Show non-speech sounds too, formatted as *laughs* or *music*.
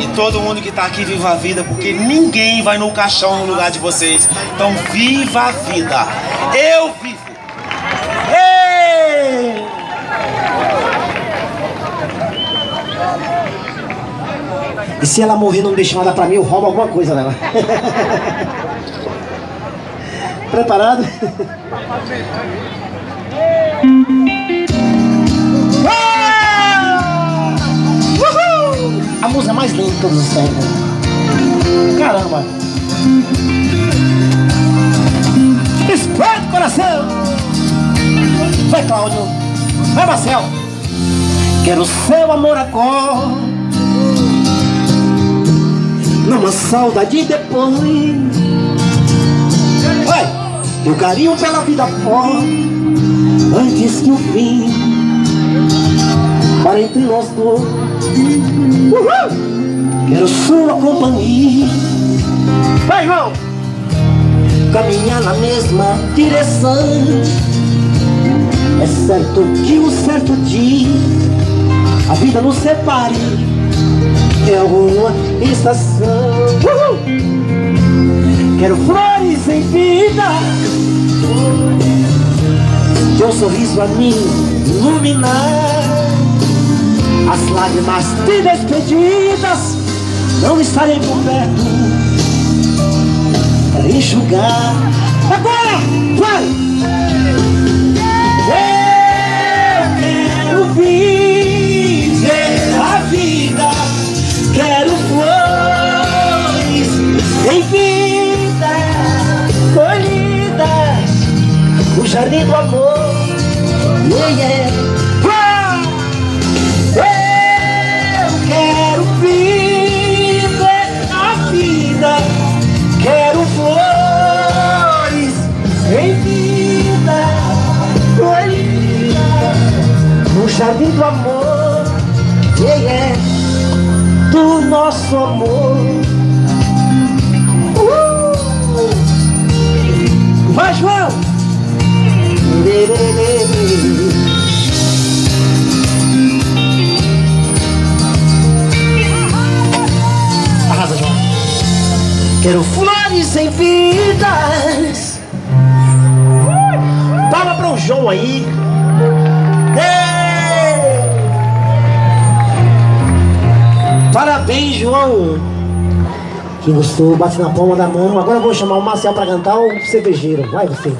E todo mundo que tá aqui viva a vida, porque ninguém vai no caixão no lugar de vocês. Então viva a vida. Eu vivo. Ei! E se ela morrer não deixar nada pra mim, eu roubo alguma coisa dela. *laughs* Preparado? Ah! Todos os tempos. Caramba! Explode coração! Vai, Cláudio! Vai, Marcel! Quero seu amor agora Numa saudade depois Vai! Meu carinho pela vida fora Antes que o fim Para entre nós dois Uhul! Quero sua companhia. Vai, irmão! Caminhar na mesma direção. É certo que um certo dia A vida nos separe Em alguma estação. Uhul! Quero flores em vida. Teu sorriso a mim iluminar. As lágrimas de despedidas Não estarei por perto Para enxugar Agora, vai! Eu quero viver a vida Quero flores em vida colhidas no jardim do amor. Yeah. Jardim do amor. Yeah, yeah. Do nosso amor. Uh! Vai, João! Lê, lê, lê. Quero flores em vidas. Palma para o João aí. Que gostou, bate na palma da mão. Agora eu vou chamar o Marcel para cantar o cervejeiro. Vai você.